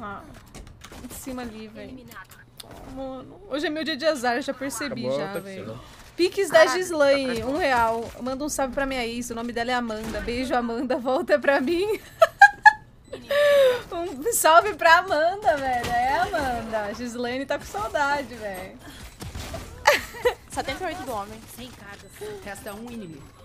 Ah, em cima ali, velho. Mano, hoje é meu dia de azar, já percebi Acabou, já, tá velho. Né? Piques da Gislaine, um real. Manda um salve pra minha ex, o nome dela é Amanda. Beijo, Amanda, volta pra mim. um salve pra Amanda, velho. É, Amanda. A Gislaine tá com saudade, velho. 78 do homem. Sem cargas. Resta um inimigo.